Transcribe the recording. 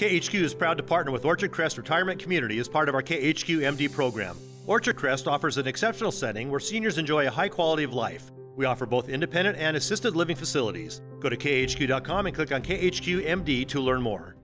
KHQ is proud to partner with Orchard Crest Retirement Community as part of our KHQ MD program. Orchard Crest offers an exceptional setting where seniors enjoy a high quality of life. We offer both independent and assisted living facilities. Go to khq.com and click on KHQ MD to learn more.